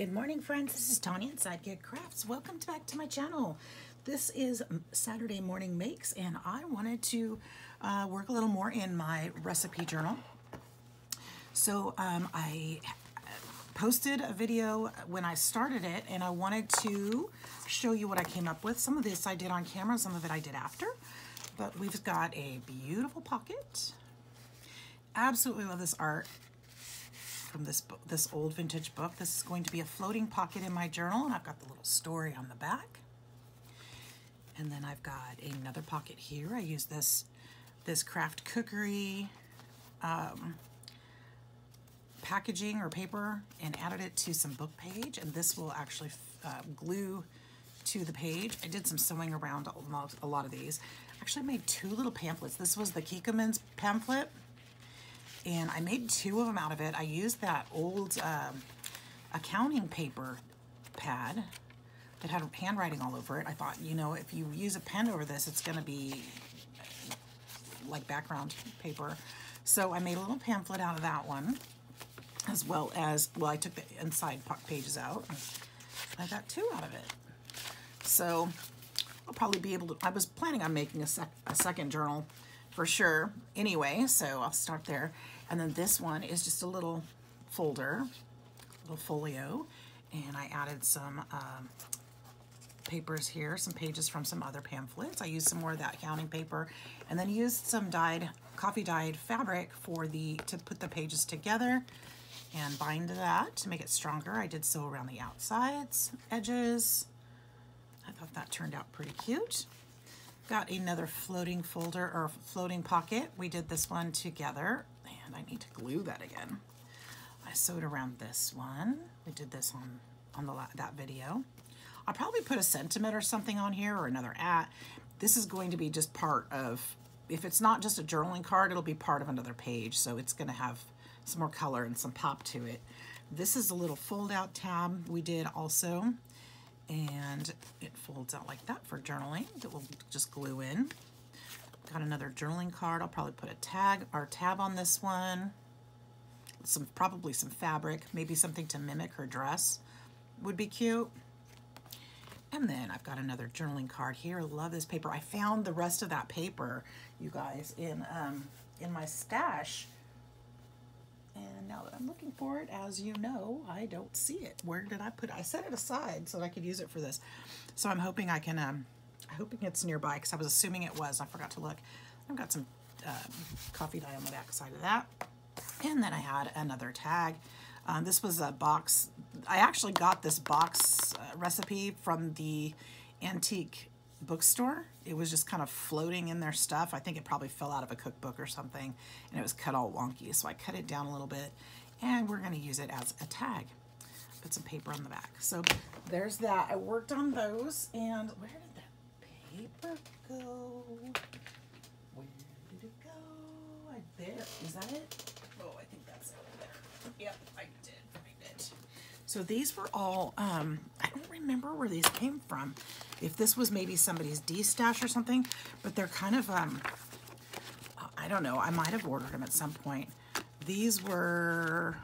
Good morning, friends. This is Tanya at Side Gig Crafts. Welcome back to my channel. This is Saturday Morning Makes, and I wanted to uh, work a little more in my recipe journal. So um, I posted a video when I started it, and I wanted to show you what I came up with. Some of this I did on camera, some of it I did after. But we've got a beautiful pocket. Absolutely love this art from this book, this old vintage book. This is going to be a floating pocket in my journal, and I've got the little story on the back. And then I've got another pocket here. I use this this craft cookery um, packaging or paper and added it to some book page, and this will actually uh, glue to the page. I did some sewing around a lot of these. Actually, I made two little pamphlets. This was the Kikkoman's pamphlet and I made two of them out of it. I used that old um, accounting paper pad that had handwriting all over it. I thought, you know, if you use a pen over this, it's going to be like background paper. So I made a little pamphlet out of that one, as well as, well, I took the inside pages out. I got two out of it. So I'll probably be able to, I was planning on making a, sec, a second journal for sure anyway, so I'll start there. And then this one is just a little folder, little folio, and I added some um, papers here, some pages from some other pamphlets. I used some more of that counting paper and then used some dyed, coffee dyed fabric for the, to put the pages together and bind that to make it stronger. I did sew around the outsides, edges. I thought that turned out pretty cute. Got another floating folder or floating pocket. We did this one together and I need to glue that again. I sewed around this one. We did this on, on the that video. I'll probably put a sentiment or something on here or another at. This is going to be just part of, if it's not just a journaling card, it'll be part of another page. So it's gonna have some more color and some pop to it. This is a little fold out tab we did also. And it folds out like that for journaling that we'll just glue in. Got another journaling card. I'll probably put a tag or tab on this one. Some Probably some fabric, maybe something to mimic her dress would be cute. And then I've got another journaling card here. Love this paper. I found the rest of that paper, you guys, in um, in my stash. And now that I'm looking for it, as you know, I don't see it. Where did I put it? I set it aside so that I could use it for this. So I'm hoping I can um, hoping it's nearby because I was assuming it was. I forgot to look. I've got some um, coffee dye on the back side of that. And then I had another tag. Um, this was a box. I actually got this box uh, recipe from the antique bookstore. It was just kind of floating in their stuff. I think it probably fell out of a cookbook or something and it was cut all wonky. So I cut it down a little bit and we're going to use it as a tag. Put some paper on the back. So there's that. I worked on those and where did paper go? Where did it go? There, is that it? Oh, I think that's it. Yep, I did find it. So these were all, um, I don't remember where these came from. If this was maybe somebody's D-stash or something, but they're kind of, um, I don't know, I might have ordered them at some point. These were,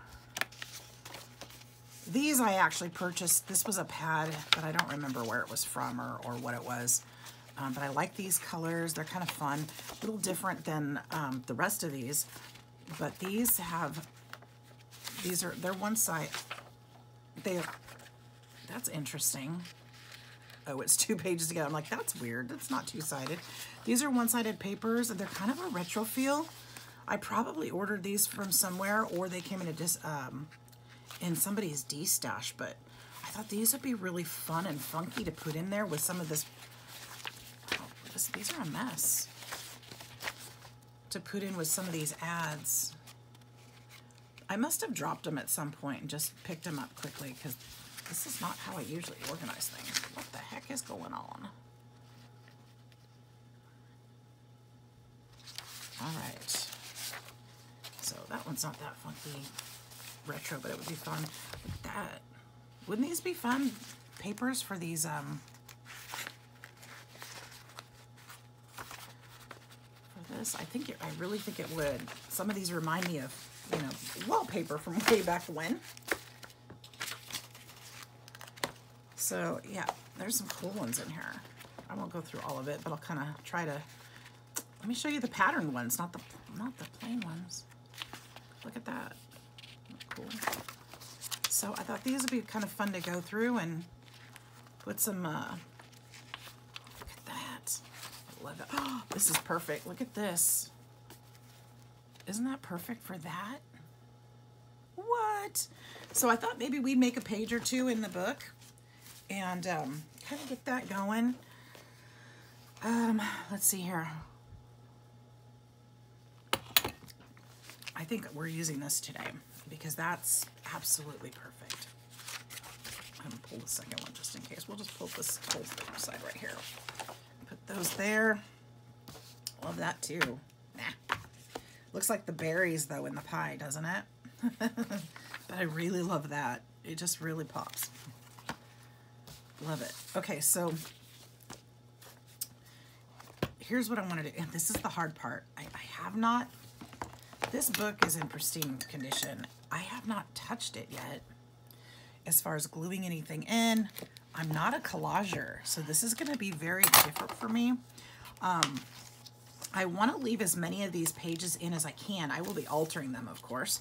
these I actually purchased. This was a pad, but I don't remember where it was from or, or what it was. Um, but I like these colors. They're kind of fun. A little different than um, the rest of these. But these have, these are, they're one side. They, that's interesting. Oh, it's two pages together. I'm like, that's weird. That's not two-sided. These are one-sided papers. And they're kind of a retro feel. I probably ordered these from somewhere or they came in a dis, um, in somebody's D-stash, but I thought these would be really fun and funky to put in there with some of this this, these are a mess to put in with some of these ads. I must have dropped them at some point and just picked them up quickly because this is not how I usually organize things. What the heck is going on? All right. So that one's not that funky retro, but it would be fun. Look at that. Wouldn't these be fun papers for these um, this? I think it, I really think it would. Some of these remind me of, you know, wallpaper from way back when. So yeah, there's some cool ones in here. I won't go through all of it, but I'll kind of try to, let me show you the patterned ones, not the, not the plain ones. Look at that, cool. So I thought these would be kind of fun to go through and put some, uh. Oh, this is perfect. Look at this. Isn't that perfect for that? What? So I thought maybe we'd make a page or two in the book and um, kind of get that going. Um, let's see here. I think we're using this today because that's absolutely perfect. I'm gonna pull the second one just in case. We'll just pull this whole side right here. Those there. Love that too. Nah. Looks like the berries though in the pie, doesn't it? but I really love that. It just really pops. Love it. Okay, so here's what I want to do. And this is the hard part. I, I have not, this book is in pristine condition. I have not touched it yet as far as gluing anything in. I'm not a collager, so this is going to be very different for me. Um, I want to leave as many of these pages in as I can. I will be altering them, of course.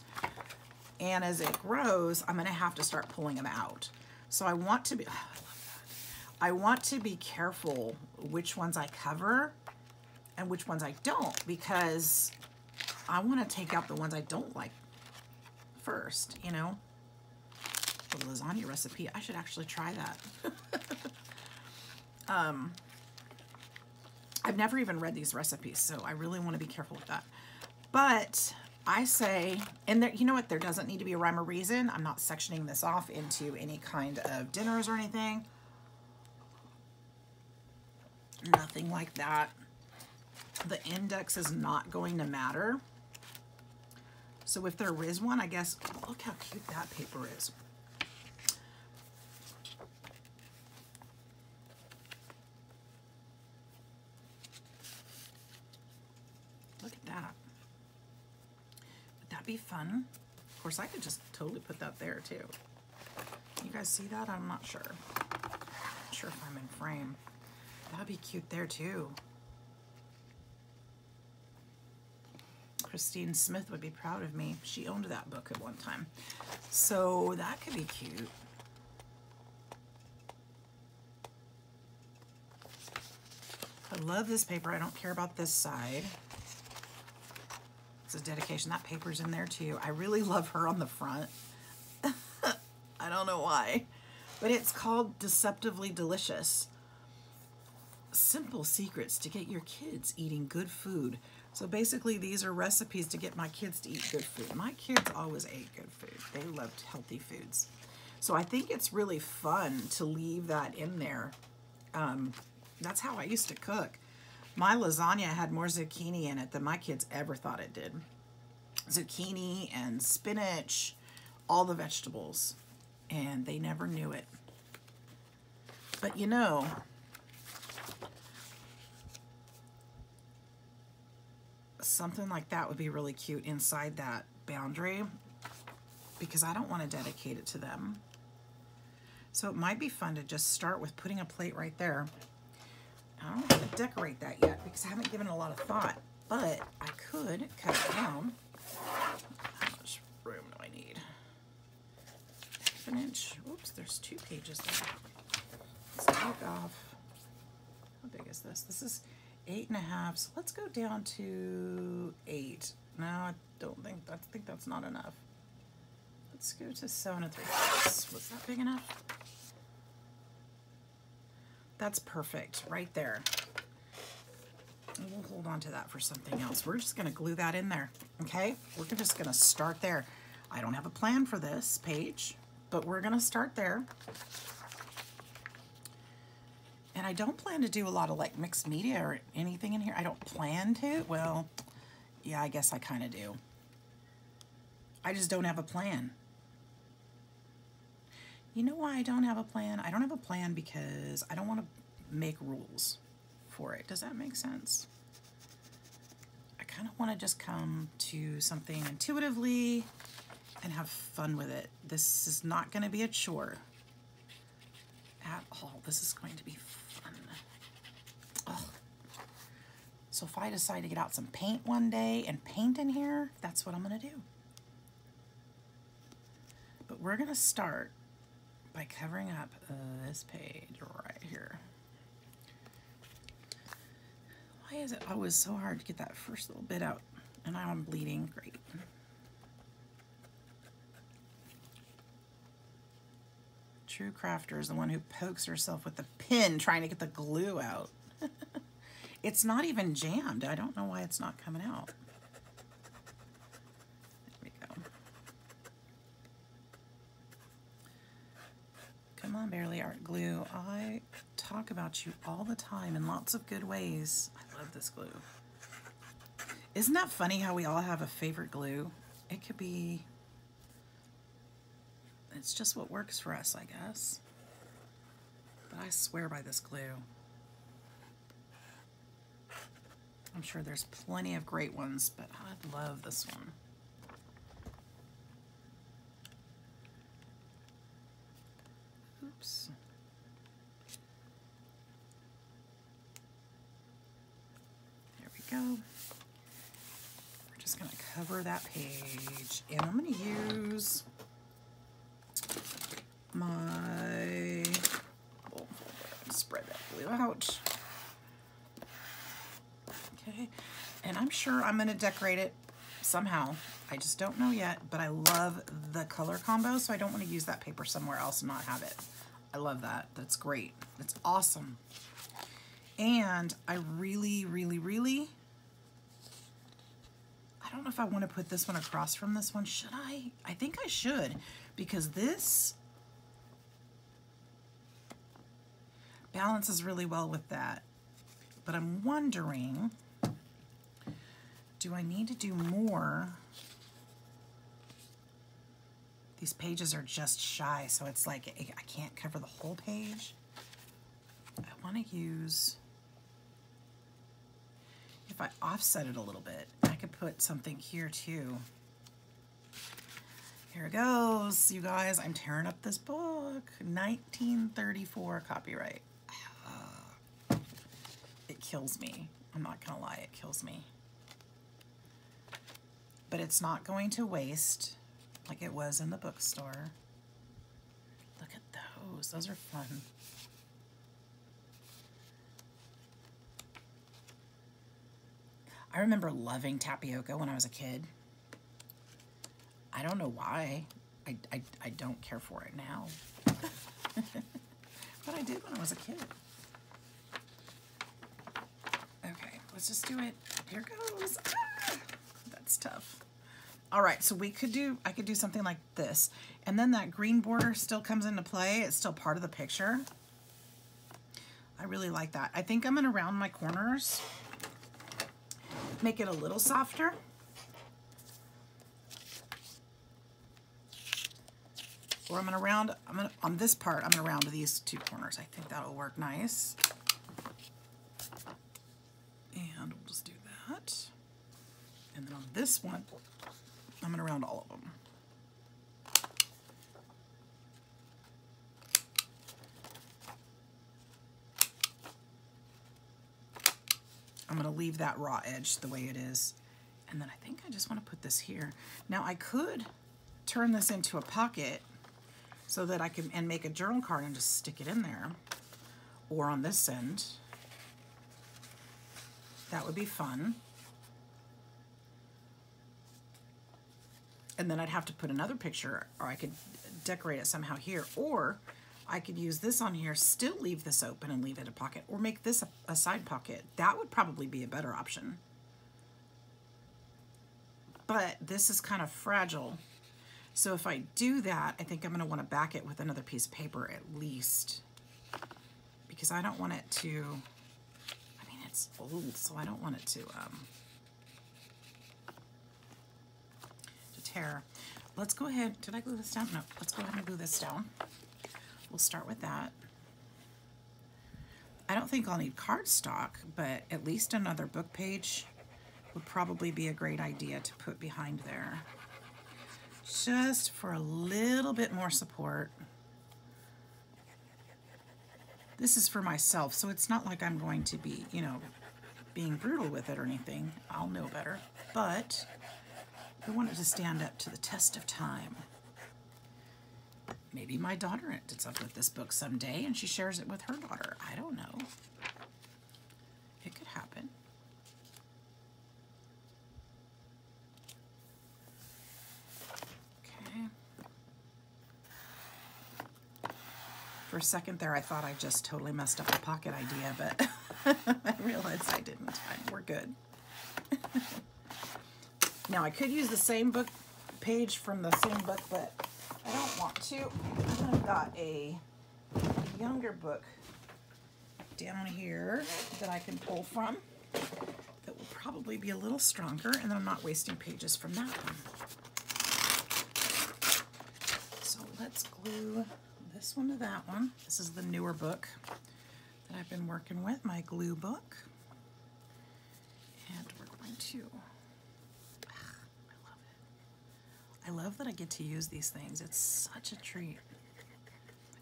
And as it grows, I'm going to have to start pulling them out. So I want to be, oh, I. I want to be careful which ones I cover and which ones I don't because I want to take out the ones I don't like first, you know? The lasagna recipe, I should actually try that. um, I've never even read these recipes, so I really want to be careful with that. But I say, and there, you know what, there doesn't need to be a rhyme or reason. I'm not sectioning this off into any kind of dinners or anything. Nothing like that. The index is not going to matter. So if there is one, I guess, look how cute that paper is. Be fun. Of course, I could just totally put that there too. You guys see that? I'm not sure. Not sure if I'm in frame. That'd be cute there too. Christine Smith would be proud of me. She owned that book at one time. So that could be cute. I love this paper. I don't care about this side dedication. That paper's in there too. I really love her on the front. I don't know why. But it's called Deceptively Delicious. Simple secrets to get your kids eating good food. So basically these are recipes to get my kids to eat good food. My kids always ate good food. They loved healthy foods. So I think it's really fun to leave that in there. Um, that's how I used to cook. My lasagna had more zucchini in it than my kids ever thought it did. Zucchini and spinach, all the vegetables, and they never knew it. But you know, something like that would be really cute inside that boundary because I don't want to dedicate it to them. So it might be fun to just start with putting a plate right there I don't have to decorate that yet because I haven't given a lot of thought, but I could cut it down. How much room do I need? Half an inch. Oops, there's two pages there. Let's take off. How big is this? This is eight and a half, so let's go down to eight. No, I don't think, I think that's not enough. Let's go to seven and three. Was that big enough? That's perfect right there. We'll hold on to that for something else. We're just going to glue that in there, okay? We're just going to start there. I don't have a plan for this page, but we're going to start there. And I don't plan to do a lot of like mixed media or anything in here. I don't plan to. Well, yeah, I guess I kind of do. I just don't have a plan. You know why I don't have a plan? I don't have a plan because I don't want to make rules for it. Does that make sense? I kind of want to just come to something intuitively and have fun with it. This is not going to be a chore. at all. This is going to be fun. Oh. So if I decide to get out some paint one day and paint in here, that's what I'm going to do. But we're going to start by covering up uh, this page right here. Why is it always so hard to get that first little bit out? And now I'm bleeding. Great. True crafter is the one who pokes herself with the pin trying to get the glue out. it's not even jammed. I don't know why it's not coming out. There we go. Come on, Bearly Art I talk about you all the time in lots of good ways. I love this glue. Isn't that funny how we all have a favorite glue? It could be it's just what works for us, I guess. But I swear by this glue. I'm sure there's plenty of great ones, but I love this one. Oops. There we go. We're just going to cover that page. And I'm to use my, spread that glue out. Okay, and I'm sure I'm gonna decorate it somehow. I just don't know yet, but I love the color combo, so I don't wanna use that paper somewhere else and not have it. I love that, that's great, that's awesome. And I really, really, really, I don't know if I wanna put this one across from this one. Should I? I think I should, because this balances really well with that. But I'm wondering, do I need to do more? These pages are just shy, so it's like I can't cover the whole page. I want to use, if I offset it a little bit, I could put something here too. Here it goes, you guys. I'm tearing up this book. 1934 copyright It kills me. I'm not to lie, it kills me. But it's not going to waste like it was in the bookstore. Look at those. Those are fun. I remember loving tapioca when I was a kid. I don't know why. I, I, I don't care for it now. but I did when I was a kid. Okay, let's just do it. Here goes. Ah, that's tough. All right, so we could do, I could do something like this. And then that green border still comes into play. It's still part of the picture. I really like that. I think I'm gonna round my corners, make it a little softer. Or I'm gonna round, I'm gonna, on this part, I'm gonna round these two corners. I think that'll work nice. And we'll just do that. And then on this one, I'm to round all of them. I'm going to leave that raw edge the way it is. And then I think I just want to put this here. Now I could turn this into a pocket so that I can and make a journal card and just stick it in there. Or on this end. That would be fun. and then I'd have to put another picture or I could decorate it somehow here or I could use this on here, still leave this open and leave it a pocket or make this a, a side pocket. That would probably be a better option. But this is kind of fragile. So if I do that, I think I'm gonna wanna back it with another piece of paper at least because I don't want it to, I mean, it's old, so I don't want it to, um, to tear. Let's go ahead, did I glue this down? No, let's go ahead and glue this down. We'll start with that. I don't think I'll need cardstock, but at least another book page would probably be a great idea to put behind there. Just for a little bit more support. this is for myself, so it's not like I'm going to be, you know, being brutal with it or anything. I'll know better. But I want it to stand up to the test of time. Maybe my daughter ends up with this book someday and she shares it with her daughter. I don't know. It could happen. Okay. For a second there, I thought I just totally messed up the pocket idea, but I realized I didn't. We're good. now, I could use the same book page from the same book, but I don't want to. I've got a younger book down here that I can pull from that will probably be a little stronger, and I'm not wasting pages from that one. So let's glue this one to that one. This is the newer book that I've been working with, my glue book. And we're going to, I love it. I love that I get to use these things. It's such a treat.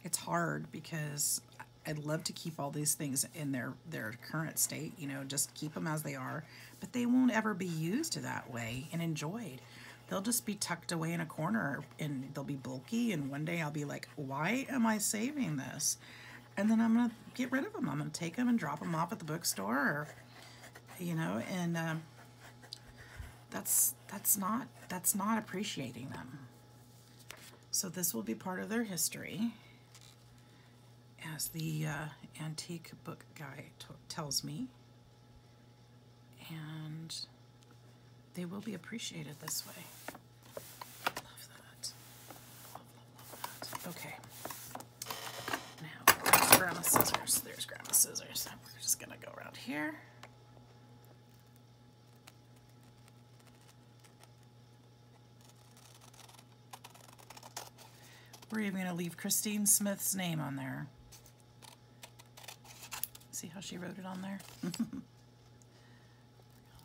It's hard because I'd love to keep all these things in their, their current state, you know, just keep them as they are, but they won't ever be used that way and enjoyed they'll just be tucked away in a corner and they'll be bulky and one day I'll be like why am I saving this and then I'm gonna get rid of them I'm gonna take them and drop them off at the bookstore or you know and um, that's that's not that's not appreciating them so this will be part of their history as the uh, antique book guy tells me and they will be appreciated this way. Love that. Love, love, love that. Okay. Now, there's Grandma Scissors. There's Grandma Scissors. We're just going to go around here. We're even going to leave Christine Smith's name on there. See how she wrote it on there?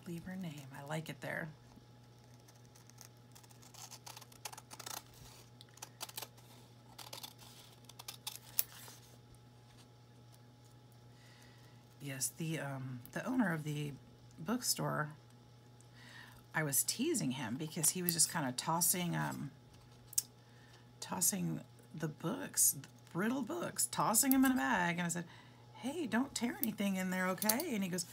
leave her name. I like it there. Yes, the um, the owner of the bookstore, I was teasing him because he was just kind of tossing um, tossing the books, brittle books, tossing them in a bag. And I said, hey, don't tear anything in there, okay? And he goes,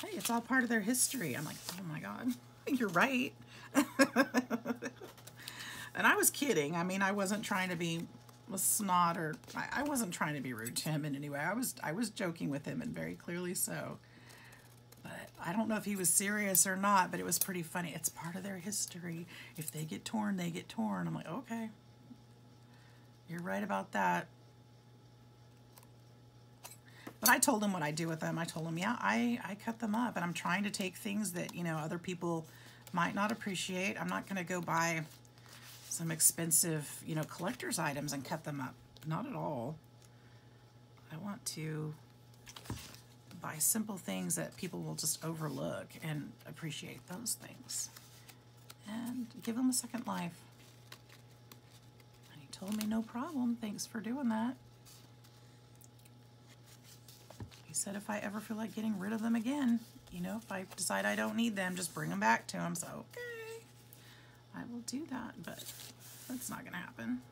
hey, it's all part of their history. I'm like, oh my God, you're right. and I was kidding. I mean, I wasn't trying to be a snot or I, I wasn't trying to be rude to him in any way. I was I was joking with him and very clearly so. But I don't know if he was serious or not, but it was pretty funny. It's part of their history. If they get torn, they get torn. I'm like, okay. You're right about that. But I told him what I do with them. I told him, yeah, I, I cut them up. And I'm trying to take things that, you know, other people might not appreciate. I'm not going to go buy some expensive, you know, collector's items and cut them up. Not at all. I want to buy simple things that people will just overlook and appreciate those things. And give them a second life. Told me, no problem. Thanks for doing that. He said if I ever feel like getting rid of them again, you know, if I decide I don't need them, just bring them back to him. So, okay, I will do that, but that's not going to happen.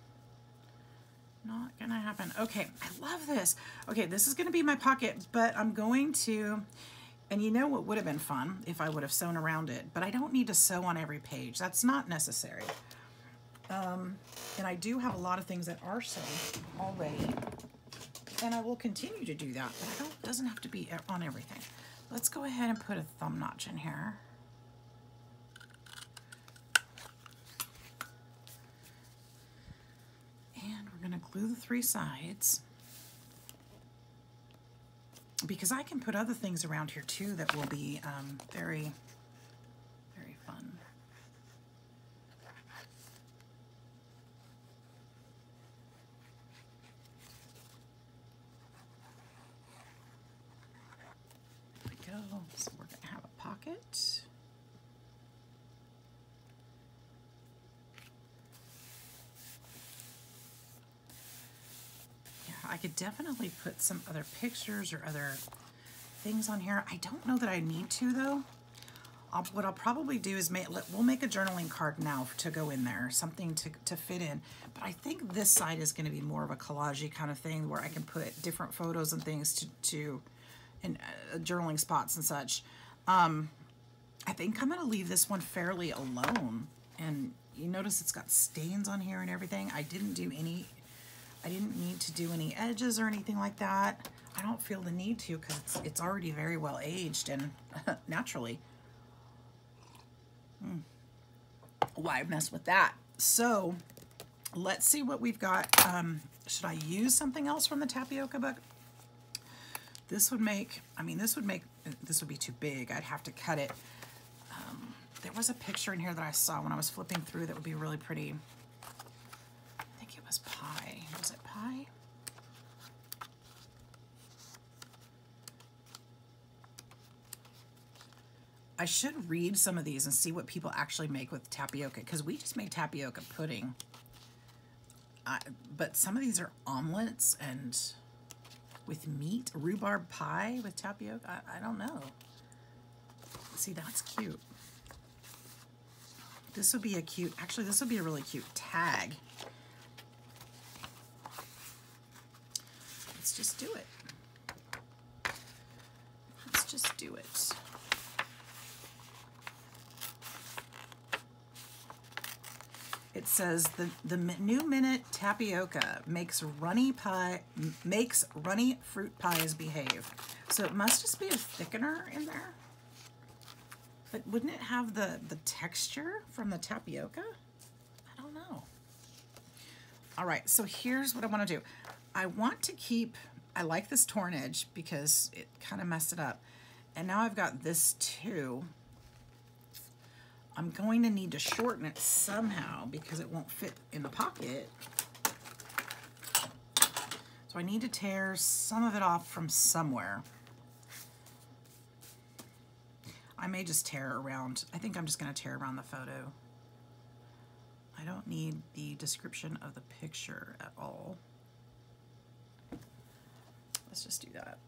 Not going to happen. Okay, I love this. Okay, this is going to be my pocket, but I'm going to, and you know what would have been fun if I would have sewn around it, but I don't need to sew on every page. That's not necessary. Um, and I do have a lot of things that are sewn already and I will continue to do that, but it doesn't have to be on everything. Let's go ahead and put a thumb notch in here. And we're going to glue the three sides. Because I can put other things around here too that will be um, very So we're going to have a pocket. Yeah, I could definitely put some other pictures or other things on here. I don't know that I need to though. I'll, what I'll probably do is make, we'll make a journaling card now to go in there, something to, to fit in. But I think this side is going to be more of a collage kind of thing where I can put different photos and things to, to and uh, journaling spots and such. Um, I think I'm going to leave this one fairly alone. And you notice it's got stains on here and everything. I didn't do any, I didn't need to do any edges or anything like that. I don't feel the need to because it's, it's already very well aged and naturally. Hmm. Why mess with that? So let's see what we've got. Um, should I use something else from the tapioca book? This would make, I mean, this would make, this would be too big. I'd have to cut it. Was a picture in here that I saw when I was flipping through that would be really pretty. I think it was pie. Was it pie? I should read some of these and see what people actually make with tapioca because we just made tapioca pudding. I, but some of these are omelets and with meat, rhubarb pie with tapioca. I, I don't know. See, that's cute. This would be a cute, actually, this would be a really cute tag. Let's just do it. Let's just do it. It says the the new minute tapioca makes runny pie makes runny fruit pies behave. So it must just be a thickener in there. But wouldn't it have the the texture from the tapioca? I don't know. All right, so here's what I want to do. I want to keep I like this torn edge because it kind of messed it up. And now I've got this too. I'm going to need to shorten it somehow because it won't fit in the pocket. So I need to tear some of it off from somewhere. I may just tear around. I think I'm just going to tear around the photo. I don't need the description of the picture at all. Let's just do that.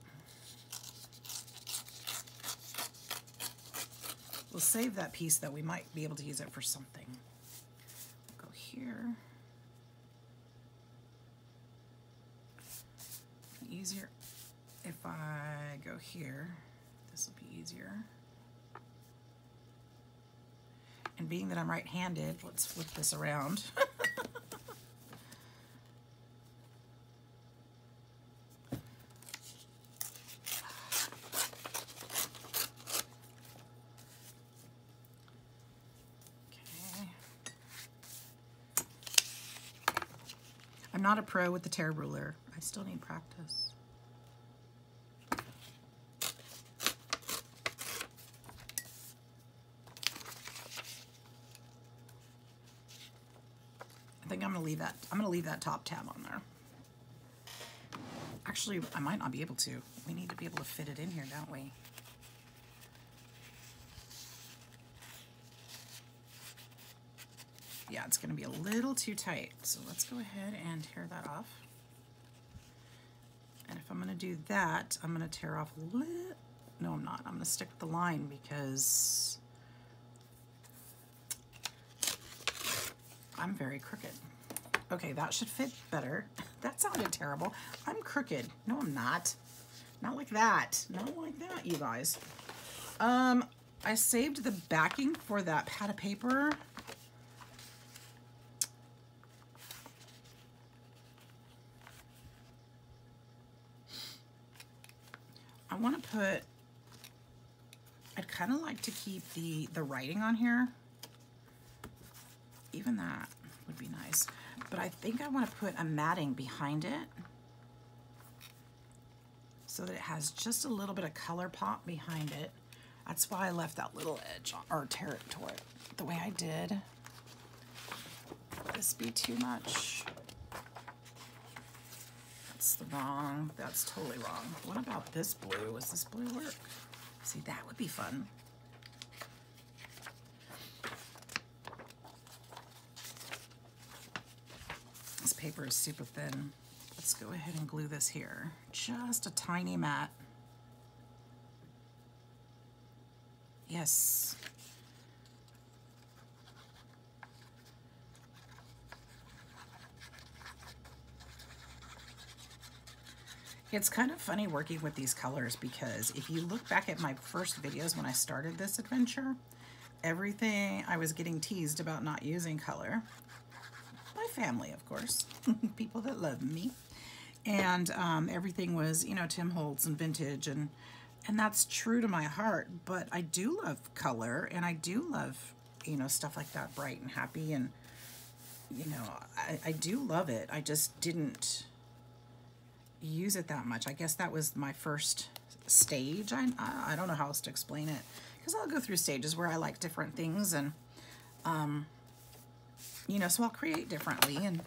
We'll save that piece though. We might be able to use it for something. Go here. Easier if I go here. This will be easier. And being that I'm right-handed, let's flip this around. I'm not a pro with the tear ruler. I still need practice. I think I'm gonna leave that, I'm gonna leave that top tab on there. Actually, I might not be able to. We need to be able to fit it in here, don't we? yeah, it's to be a little too tight. So let's go ahead and tear that off. And if I'm to do that, I'm to tear off a little, no I'm not. I'm to stick with the line because I'm very crooked. Okay, that should fit better. That sounded terrible. I'm crooked. No, I'm not. Not like that. Not like that, you guys. Um, I saved the backing for that pad of paper I want to put, I'd kind of like to keep the, the writing on here. Even that would be nice. But I think I want to put a matting behind it so that it has just a little bit of color pop behind it. That's why I left that little edge or tear it to it the way I did. This be too much? That's the wrong, that's totally wrong. What about this blue? Does this blue work? See, that would be fun. Paper is super thin. Let's go ahead and glue this here. Just a tiny mat. Yes. It's kind of funny working with these colors because if you look back at my first videos when I started this adventure, everything I was getting teased about not using color. Family, of course, people that love me. And um, everything was, you know, Tim Holtz and vintage and and that's true to my heart, but I do love color and I do love, you know, stuff like that, bright and happy and you know, I, I do love it. I just didn't use it that much. I guess that was my first stage. I, I don't know how else to explain it because I'll go through stages where I like different things and, um, you know, so I'll create differently and,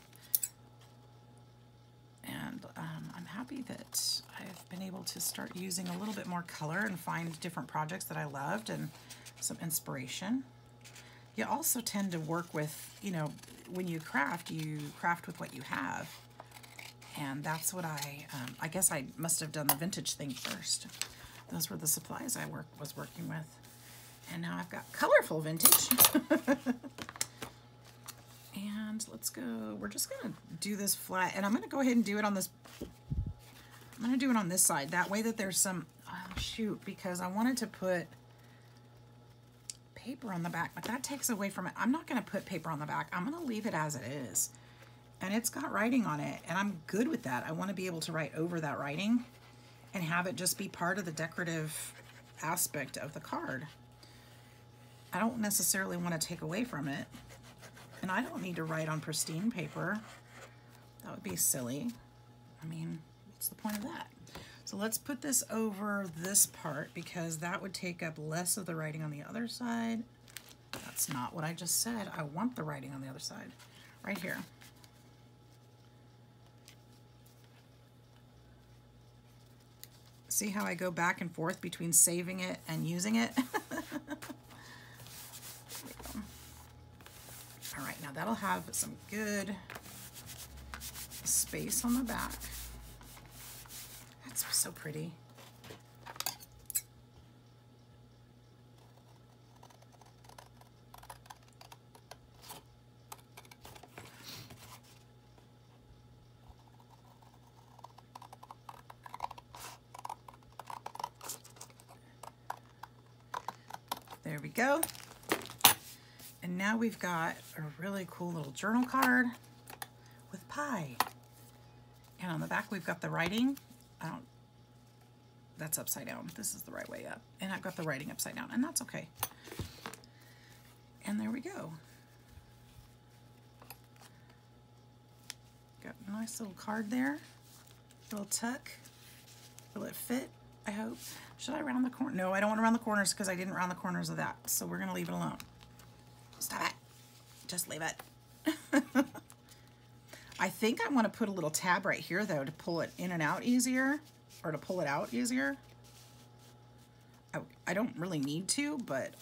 and um, I'm happy that I've been able to start using a little bit more color and find different projects that I loved and some inspiration. You also tend to work with, you know, when you craft, you craft with what you have and that's what I, um, I guess I must have done the vintage thing first. Those were the supplies I work was working with. And now I've got colorful vintage. and let's go, we're just gonna do this flat, and I'm gonna go ahead and do it on this, I'm gonna do it on this side. That way that there's some, oh shoot, because I wanted to put paper on the back, but that takes away from it. I'm not gonna put paper on the back. I'm gonna leave it as it is and it's got writing on it and I'm good with that. I want to be able to write over that writing and have it just be part of the decorative aspect of the card. I don't necessarily want to take away from it and I don't need to write on pristine paper. That would be silly. I mean, what's the point of that? So let's put this over this part because that would take up less of the writing on the other side. That's not what I just said. I want the writing on the other side, right here. See how I go back and forth between saving it and using it? All right, now that'll have some good space on the back. That's so pretty. There we go. And now we've got a really cool little journal card with pie. And on the back we've got the writing. I don't, that's upside down. This is the right way up. And I've got the writing upside down, and that's okay. And there we go. Got a nice little card there. Little tuck. Will it fit? I hope. Should I round the corner? No, I don't want to round the corners because I didn't round the corners of that. So we're going to leave it alone. Stop it. Just leave it. I think I want to put a little tab right here, though, to pull it in and out easier, or to pull it out easier. I, I don't really need to, but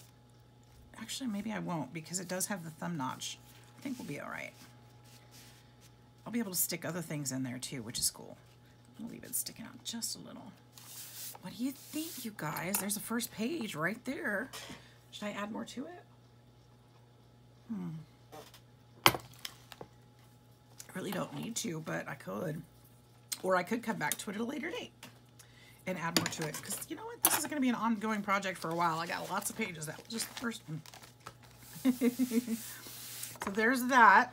actually maybe I won't because it does have the thumb notch. I think we'll be all right. I'll be able to stick other things in there too, which is cool. I'll leave it sticking out just a little. What do you think, you guys? There's the first page right there. Should I add more to it? Hmm. I really don't need to, but I could. Or I could come back to it at a later date and add more to it. Because you know what? This is going to be an ongoing project for a while. I got lots of pages. That was just the first one. so there's that.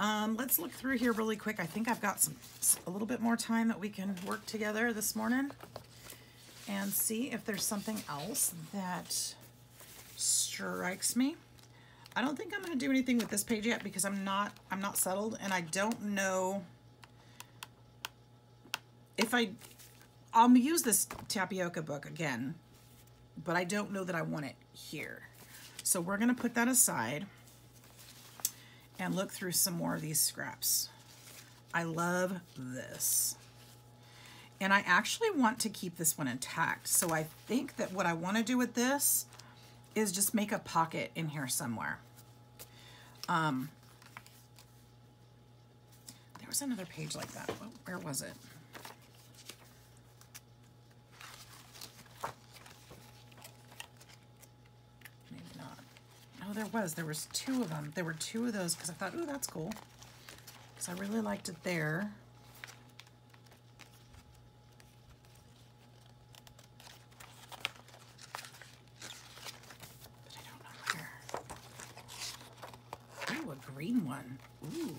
Um, let's look through here really quick. I think I've got some a little bit more time that we can work together this morning and see if there's something else that strikes me. I don't think I'm going to do anything with this page yet because I'm not I'm not settled and I don't know if I I'll use this tapioca book again, but I don't know that I want it here. So we're going to put that aside and look through some more of these scraps. I love this. And I actually want to keep this one intact. So I think that what I want to do with this is just make a pocket in here somewhere. Um, there was another page like that. Where was it? Maybe not. Oh, there was. There was two of them. There were two of those because I thought, oh, that's cool. Because I really liked it there. But I don't know where. Ooh, a green one. Ooh.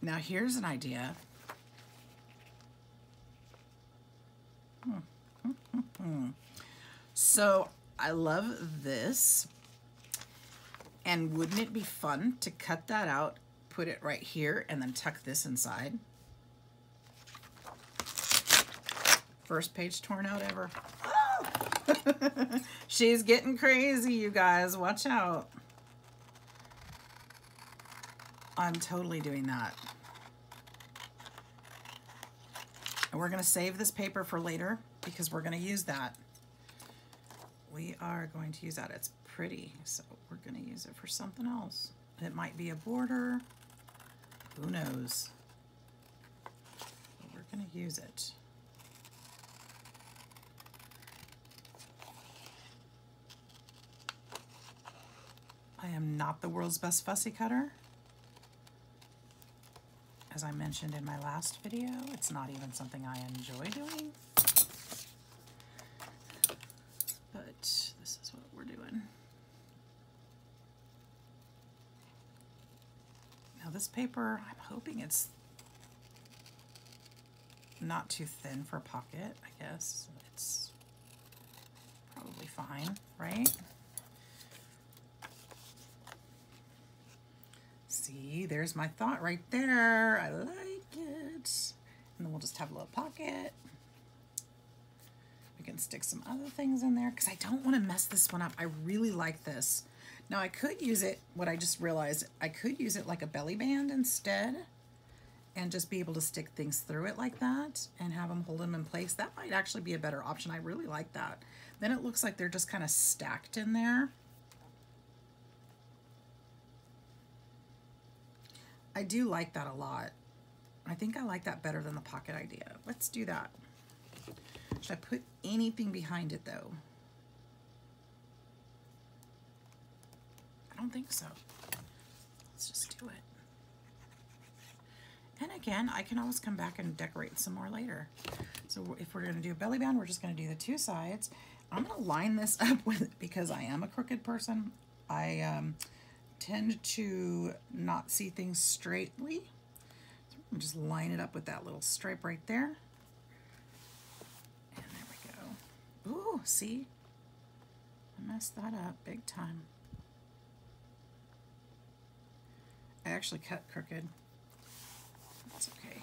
Now here's an idea. So I love this. And wouldn't it be fun to cut that out, put it right here, and then tuck this inside? First page torn out ever. She's getting crazy, you guys. Watch out. I'm totally doing that. And we're going to save this paper for later because we're going to use that. We are going to use that. It's pretty, so we're going to use it for something else. It might be a border. Who knows? But we're going to use it. I am not the world's best fussy cutter. As I mentioned in my last video, it's not even something I enjoy doing. But this is what we're doing. Now this paper, I'm hoping it's not too thin for pocket, I guess. It's probably fine, right? See, there's my thought right there. I like it. And then we'll just have a little pocket. We can stick some other things in there because I don't want to mess this one up. I really like this. Now I could use it, what I just realized, I could use it like a belly band instead and just be able to stick things through it like that and have them hold them in place. That might actually be a better option. I really like that. Then it looks like they're just kind of stacked in there. I do like that a lot. I think I like that better than the pocket idea. Let's do that. Should I put anything behind it though? I don't think so. Let's just do it. And again, I can always come back and decorate some more later. So if we're gonna do a belly band, we're just gonna do the two sides. I'm gonna line this up with, because I am a crooked person, I um, tend to not see things straightly. So just line it up with that little stripe right there. And there we go. Ooh, see? I messed that up big time. I actually cut crooked. That's okay.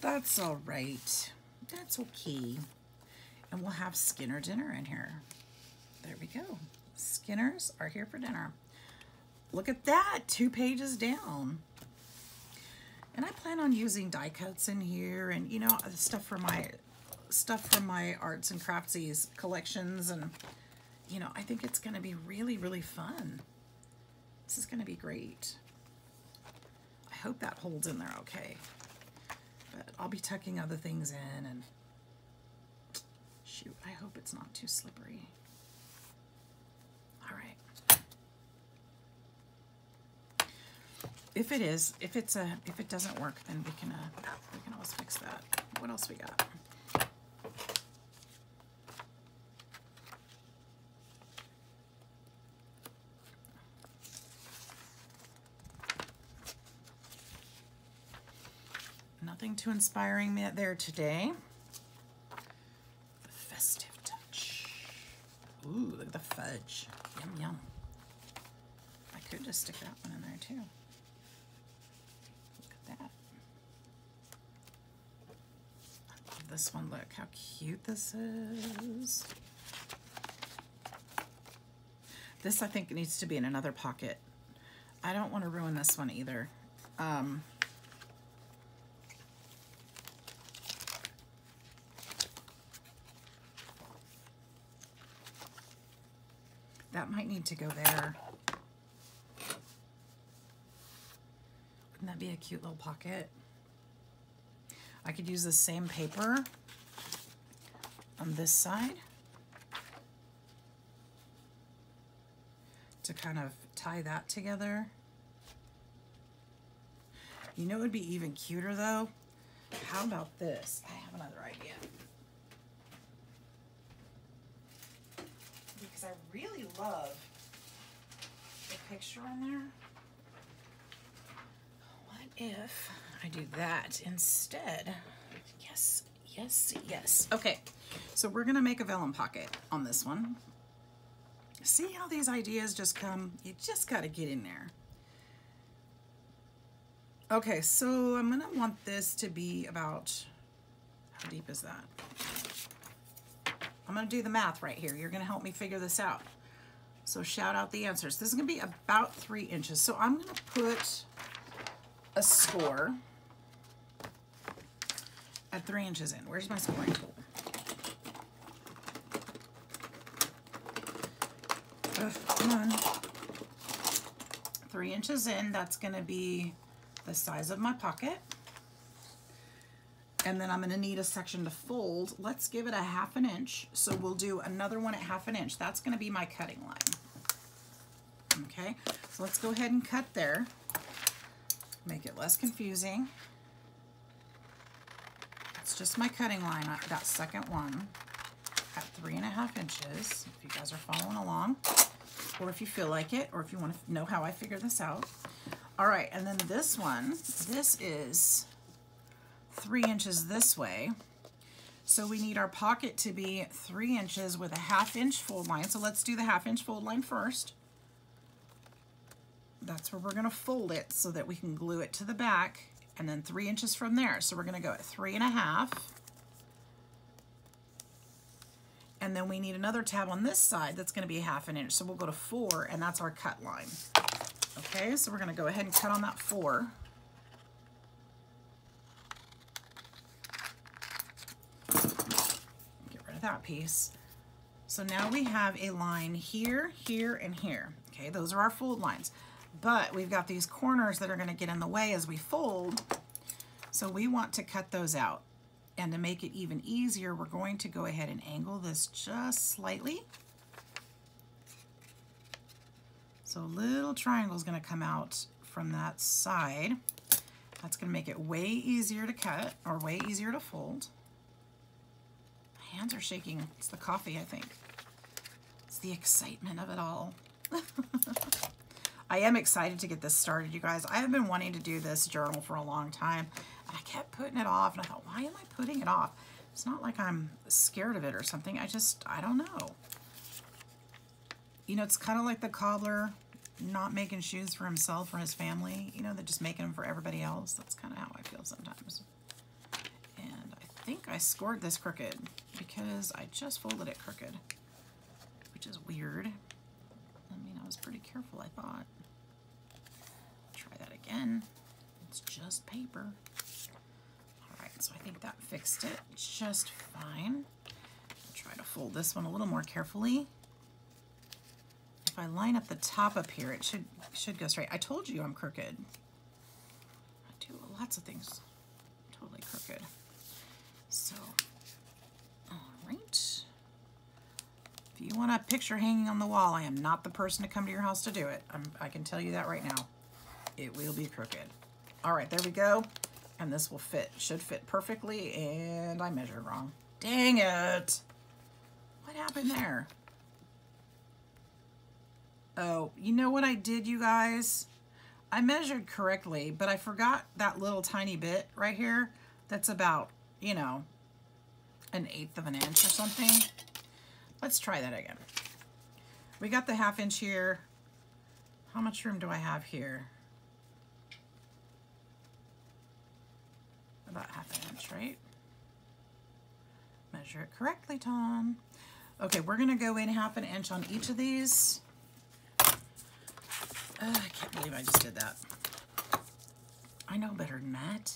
That's all right. That's okay. And we'll have Skinner dinner in here. There we go. Skinners are here for dinner. Look at that, two pages down. And I plan on using die cuts in here and, you know, stuff for my stuff from my arts and craftsies collections. And, you know, I think it's going to be really, really fun. This is going to be great. I hope that holds in there okay. But I'll be tucking other things in and shoot, I hope it's not too slippery. If it is, if it's a, if it doesn't work, then we can, uh, we can always fix that. What else we got? Nothing too inspiring there today. The festive touch. Ooh, look at the fudge. Yum, yum. I could just stick that one in there too. This one. Look how cute this is. This, I think, needs to be in another pocket. I don't want to ruin this one either. Um, that might need to go there. Wouldn't that be a cute little pocket? I could use the same paper on this side to kind of tie that together. You know it would be even cuter though? How about this? I have another idea. Because I really love the picture in there. What if I do that instead? Yes, yes, yes. Okay, so we're gonna make a vellum pocket on this one. See how these ideas just come? You just gotta get in there. Okay, so I'm gonna want this to be about, how deep is that? I'm gonna do the math right here. You're gonna help me figure this out. So shout out the answers. This is gonna be about three inches. So I'm gonna put a score at three inches in. Where's my scoring tool? Ugh, come on. Three inches in, that's gonna be the size of my pocket. And then I'm gonna need a section to fold. Let's give it a half an inch. So we'll do another one at half an inch. That's gonna be my cutting line. Okay, so let's go ahead and cut there. Make it less confusing. Just my cutting line, that second one at three and a half inches, if you guys are following along, or if you feel like it, or if you wanna know how I figure this out. All right, and then this one, this is three inches this way. So we need our pocket to be three inches with a half inch fold line. So let's do the half inch fold line first. That's where we're gonna fold it so that we can glue it to the back and then three inches from there. So we're gonna go at three and a half. And then we need another tab on this side that's gonna be a half an inch. So we'll go to four and that's our cut line. Okay, so we're gonna go ahead and cut on that four. Get rid of that piece. So now we have a line here, here, and here. Okay, those are our fold lines. But we've got these corners that are gonna get in the way as we fold. So we want to cut those out. And to make it even easier, we're going to go ahead and angle this just slightly. So a little triangle is going to come out from that side. That's going to make it way easier to cut or way easier to fold. My hands are shaking. It's the coffee, I think. It's the excitement of it all. I am excited to get this started, you guys. I have been wanting to do this journal for a long time, I kept putting it off, and I thought, why am I putting it off? It's not like I'm scared of it or something. I just, I don't know. You know, it's kind of like the cobbler not making shoes for himself or his family. You know, they're just making them for everybody else. That's kind of how I feel sometimes. And I think I scored this crooked because I just folded it crooked, which is weird. I mean, I was pretty careful, I thought. Again. It's just paper. All right, so I think that fixed it just fine. I'll try to fold this one a little more carefully if I line up the top up here, it should should go straight. I told you I'm crooked. I do lots of things totally crooked. So, all right. If you want a picture hanging on the wall, I am not the person to come to your house to do it. I'm, I can tell you that right now. It will be crooked. All right, there we go. And this will fit, should fit perfectly, and I measured wrong. Dang it. What happened there? Oh, you know what I did, you guys? I measured correctly, but I forgot that little tiny bit right here that's about, you know, an eighth of an inch or something. Let's try that again. We got the half inch here. How much room do I have here? About half an inch, right? Measure it correctly, Tom. Okay, we're gonna go in half an inch on each of these. Uh, I can't believe I just did that. I know better than that.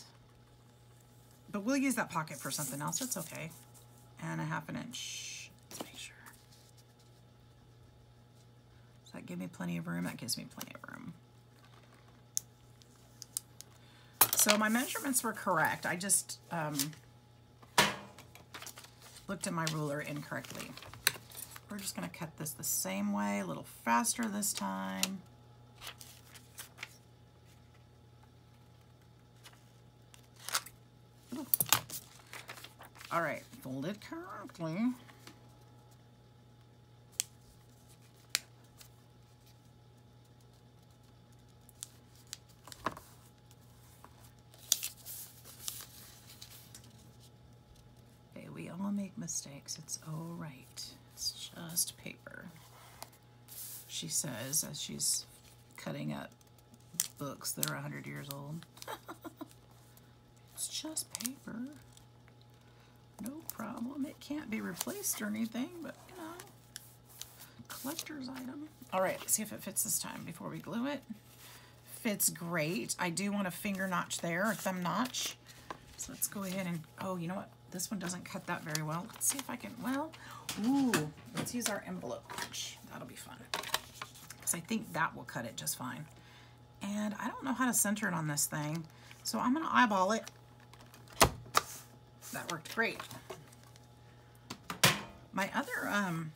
But we'll use that pocket for something else. It's okay. And a half an inch. Let's make sure. that give me plenty of room? That gives me plenty of room. So my measurements were correct. I just um, looked at my ruler incorrectly. We're just going to cut this the same way, a little faster this time. All right, fold it correctly. Okay, we all make mistakes. It's all right. It's just paper. She says as she's cutting up books that are 100 years old. it's just paper. No problem. It can't be replaced or anything, but you know, collector's item. All right, let's see if it fits this time before we glue it. Fits great. I do want a finger notch there, a thumb notch. So let's go ahead and, oh, you know what? This one doesn't cut that very well. Let's see if I can, well, ooh, let's use our envelope notch. That'll be fun. Because I think that will cut it just fine. And I don't know how to center it on this thing. So I'm gonna eyeball it that worked great. My other um,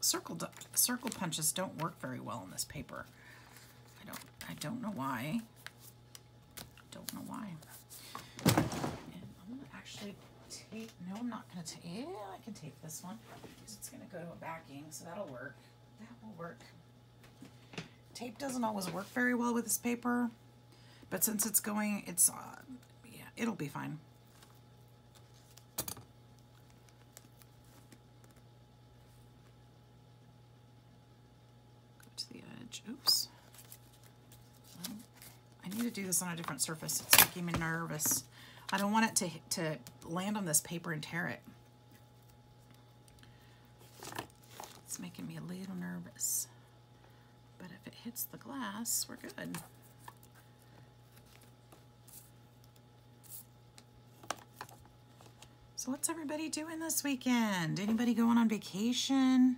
circle circle punches don't work very well on this paper. I don't I don't know why. Don't know why. Actually tape. No, I'm not gonna tape. Yeah, I can tape this one it's gonna go to a backing, so that'll work. That will work. Tape doesn't always work very well with this paper, but since it's going, it's uh, yeah, it'll be fine. Go to the edge, oops. I need to do this on a different surface. It's making me nervous. I don't want it to, to land on this paper and tear it. It's making me a little nervous. But if it hits the glass, we're good. So what's everybody doing this weekend? Anybody going on vacation?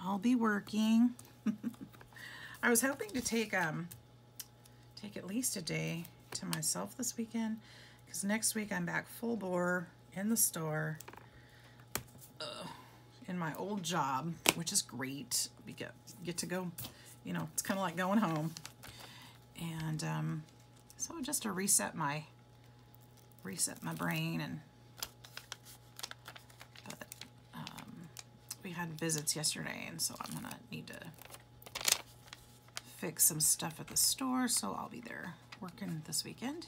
I'll be working. I was hoping to take um take at least a day to myself this weekend because next week I'm back full bore in the store uh, in my old job, which is great. We get get to go, you know, it's kind of like going home. And um, so just to reset my reset my brain and um, we had visits yesterday and so I'm gonna need to fix some stuff at the store, so I'll be there working this weekend.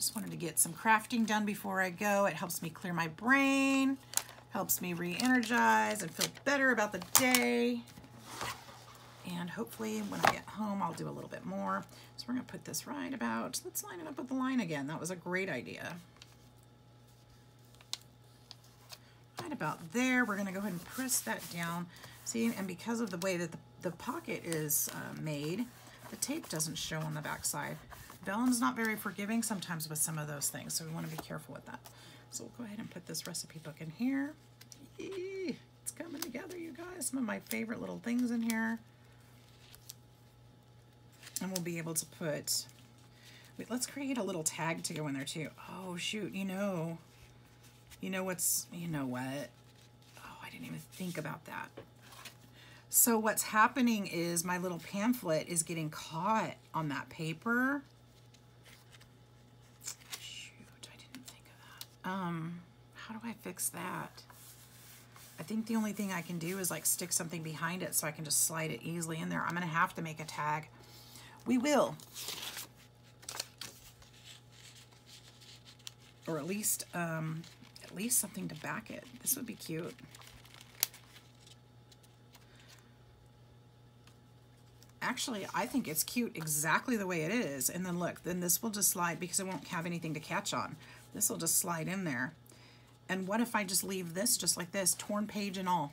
Just wanted to get some crafting done before I go. It helps me clear my brain, helps me re-energize and feel better about the day. And hopefully when I get home, I'll do a little bit more. So we're gonna put this right about, let's line it up with the line again. That was a great idea. Right about there, we're gonna go ahead and press that down. See, and because of the way that the the pocket is uh, made, the tape doesn't show on the back side. Vellum's not very forgiving sometimes with some of those things, so we want to be careful with that. So we'll go ahead and put this recipe book in here. Eee, it's coming together, you guys. Some of my favorite little things in here. And we'll be able to put, wait, let's create a little tag to go in there too. Oh, shoot, you know, you know what's, you know what? Oh, I didn't even think about that. So what's happening is my little pamphlet is getting caught on that paper. Shoot, I didn't think of that. Um, how do I fix that? I think the only thing I can do is like stick something behind it so I can just slide it easily in there. I'm gonna have to make a tag. We will. Or at least, um, at least something to back it. This would be cute. actually, I think it's cute exactly the way it is. And then look, then this will just slide because it won't have anything to catch on. This will just slide in there. And what if I just leave this just like this, torn page and all?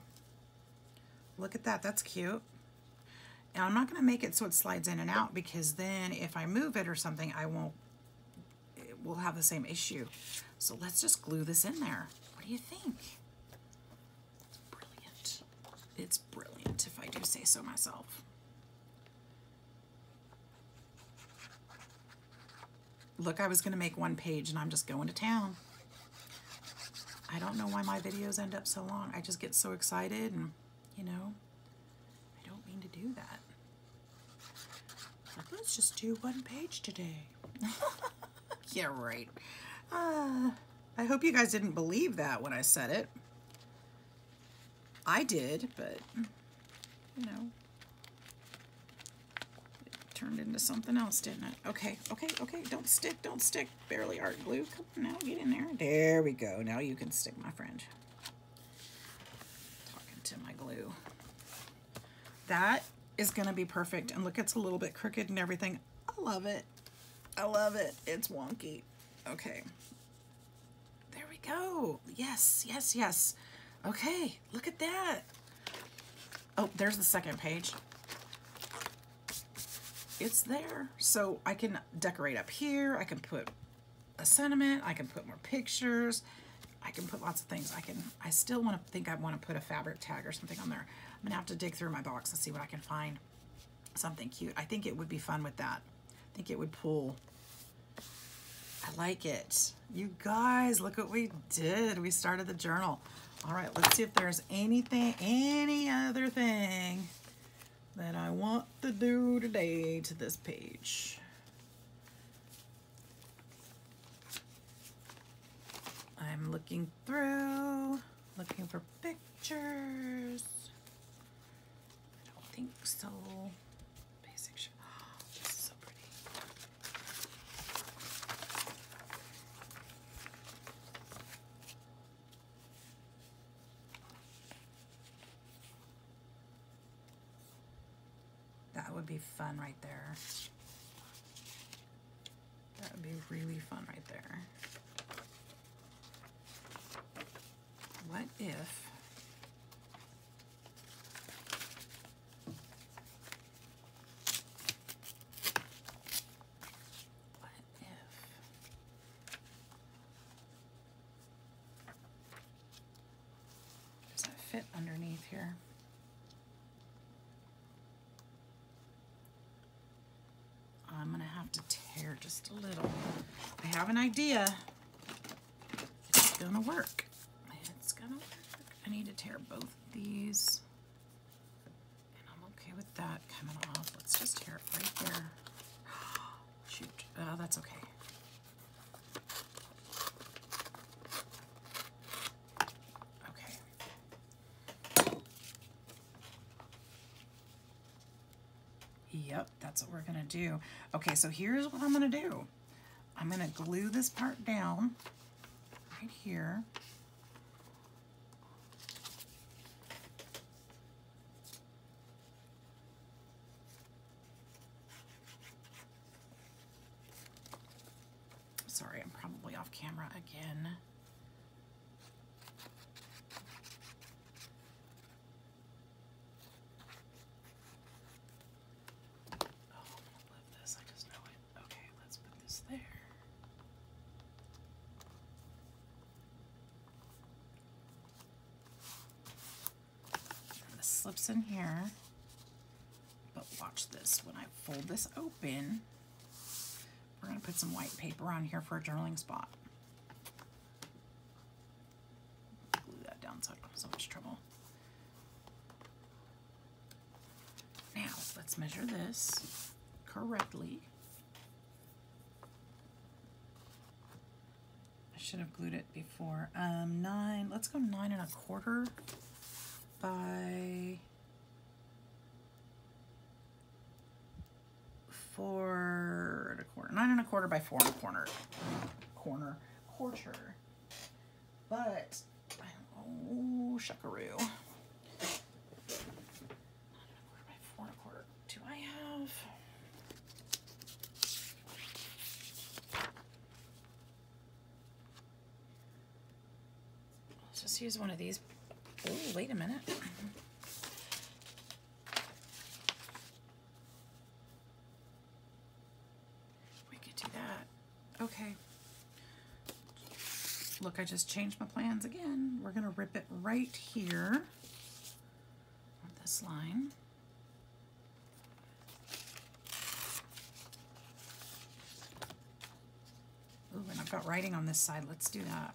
Look at that, that's cute. Now I'm not gonna make it so it slides in and out because then if I move it or something, I won't, it will have the same issue. So let's just glue this in there. What do you think? It's brilliant. It's brilliant. if I do say so myself. Look, I was going to make one page and I'm just going to town. I don't know why my videos end up so long. I just get so excited and, you know, I don't mean to do that. Like, let's just do one page today. yeah, right. Uh, I hope you guys didn't believe that when I said it. I did, but, you know, turned into something else, didn't it? Okay, okay, okay, don't stick, don't stick. Bearly Art glue. Come on now, get in there. There we go. Now you can stick, my friend. Talking to my glue. That is going to be perfect. And look, it's a little bit crooked and everything. I love it. I love it. It's wonky. Okay. There we go. Yes, yes, yes. Okay, look at that. Oh, there's the second page. It's there. So I can decorate up here. I can put a sentiment. I can put more pictures. I can put lots of things. I can, I still want to think I want to put a fabric tag or something on there. I'm going to have to dig through my box and see what I can find. Something cute. I think it would be fun with that. I think it would pull. I like it. You guys, look what we did. We started the journal. All right, let's see if there's anything, any other thing that I want to do today to this page. I'm looking through, looking for pictures. I don't think so. Basic. Oh, this is so pretty. That would be fun right there. That would be really fun right there. What if what if does that fit underneath here? I'm gonna have to tear just a little. I have an idea. It's gonna work. It's gonna work. I need to tear both of these. And I'm okay with that coming off. Let's just tear it right there. Shoot. Uh, that's. Okay. Yep, that's what we're gonna do. Okay, so here's what I'm gonna do. I'm gonna glue this part down right here. Sorry, I'm probably off camera again. Oh, I'm gonna love this. I just know it. Okay, let's put this there. And this slips in here. But watch this. When I fold this open, we're to put some white paper on here for a journaling spot. Glue that down so I don't have so much trouble. Now, let's measure this correctly. I should have glued it before. Um, nine, let's go nine and a quarter by four and a quarter. Nine and a quarter by four and a corner. Corner. Quarter. But, oh, shuckaroo. Nine and a quarter by four and a quarter. Do I have... Let's just use one of these. Oh, wait a minute. We could do that. Okay. Look, I just changed my plans again. We're gonna rip it right here. this line. Ooh, and I've got writing on this side. Let's do that.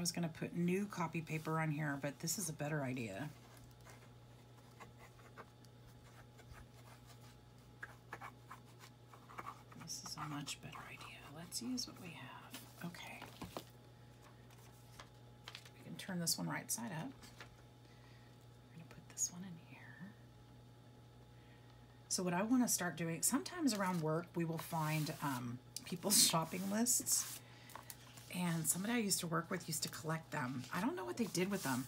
I was going to put new copy paper on here, but this is a better idea. This is a much better idea. Let's use what we have. Okay. We can turn this one right side up. We're going to put this one in here. So what I want to start doing, sometimes around work we will find um, people's shopping lists and somebody I used to work with used to collect them. I don't know what they did with them,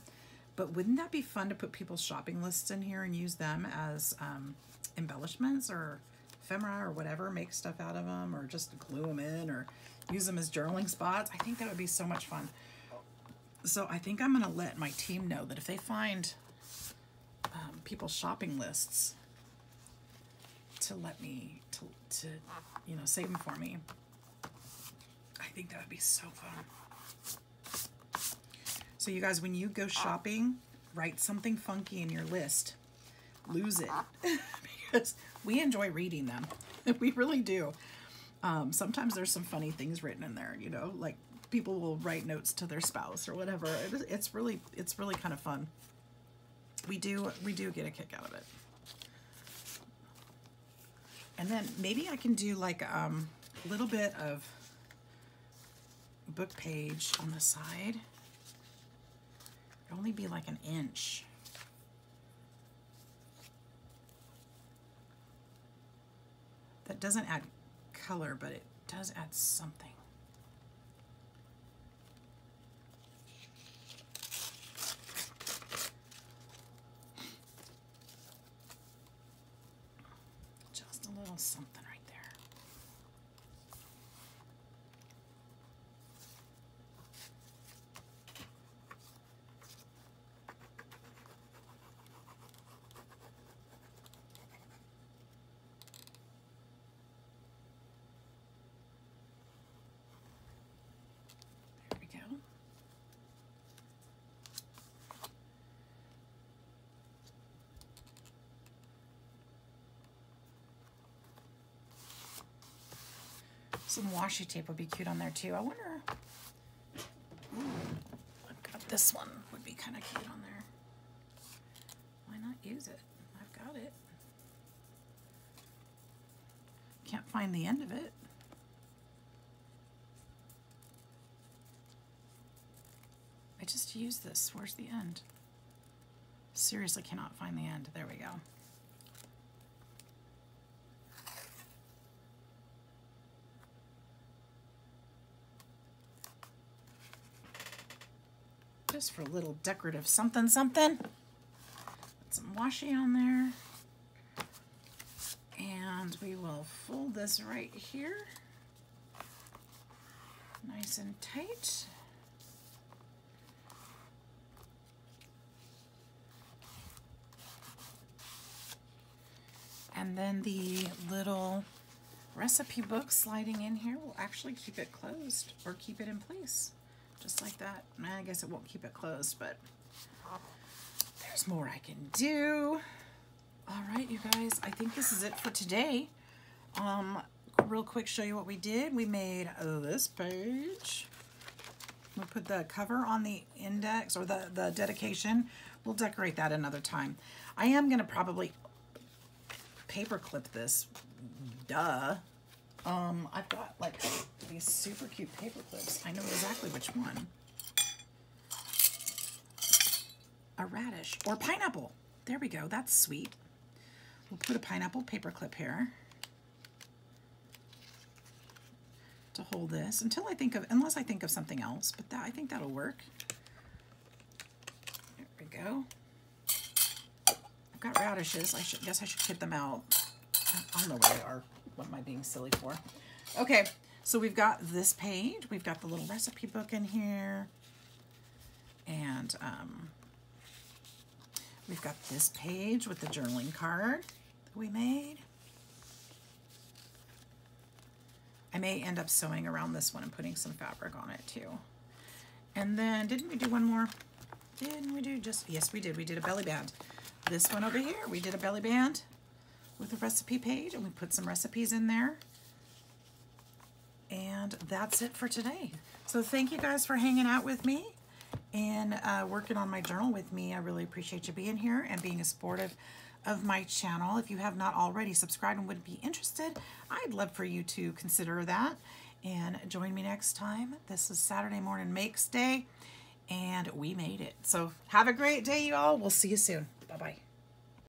but wouldn't that be fun to put people's shopping lists in here and use them as um, embellishments or ephemera or whatever, make stuff out of them or just glue them in or use them as journaling spots. I think that would be so much fun. So I think I'm to let my team know that if they find um, people's shopping lists to let me, to, to, you know, save them for me. I think that would be so fun. So you guys, when you go shopping, write something funky in your list. Lose it. because we enjoy reading them. we really do. Um, sometimes there's some funny things written in there, you know, like people will write notes to their spouse or whatever. It, it's really, it's really kind of fun. We do, we do get a kick out of it. And then maybe I can do like um, a little bit of book page on the side. It'd only be like an inch. That doesn't add color, but it does add something. Just a little something right there. There we go. Some washi tape would be cute on there too. I wonder. Ooh, this one would be kind of cute on there. Why not use it? I've got it. Can't find the end of it. I just used this. Where's the end? Seriously cannot find the end. There we go. Just for a little decorative something something. Put some washi on there. And we will fold this right here. Nice and tight. And then the little recipe book sliding in here will actually keep it closed or keep it in place. Just like that. I guess it won't keep it closed, but there's more I can do. All right, you guys, I think this is it for today. Um, real quick, show you what we did. We made this page. We'll put the cover on the index or the, the dedication. We'll decorate that another time. I am going to probably paper clip this. Duh. Um, I've got like these super cute paper clips. I know exactly which one. A radish or pineapple. There we go. That's sweet. We'll put a pineapple paper clip here to hold this until I think of, unless I think of something else, but that I think that'll work. There we go. I've got radishes. I should guess I should get them out. I don't know where they are. What am I being silly for? Okay, so we've got this page. We've got the little recipe book in here. And um, we've got this page with the journaling card that we made. I may end up sewing around this one and putting some fabric on it too. And then, didn't we do one more? Didn't we do just, yes we did, we did a belly band. This one over here, we did a belly band with a recipe page and we put some recipes in there. And that's it for today. So thank you guys for hanging out with me and uh, working on my journal with me. I really appreciate you being here and being a supportive of my channel. If you have not already subscribed and would be interested, I'd love for you to consider that and join me next time. This is Saturday morning makes day and we made it. So have a great day, you all. We'll see you soon. Bye-bye.